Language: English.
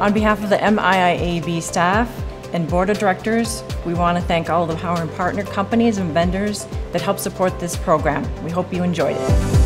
On behalf of the MIIAB staff and board of directors, we want to thank all the Howard partner companies and vendors that help support this program. We hope you enjoyed it.